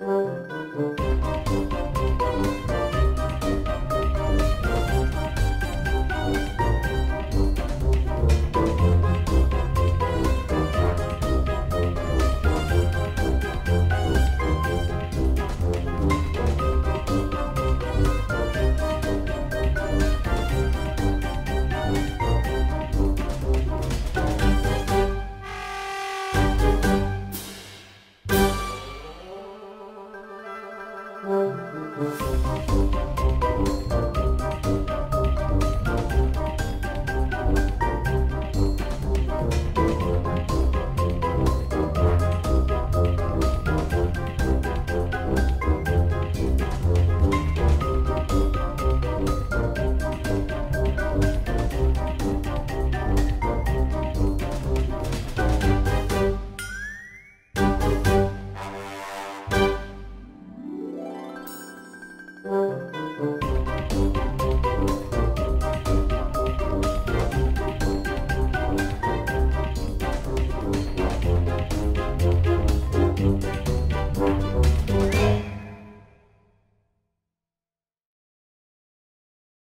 Música Música 嗯。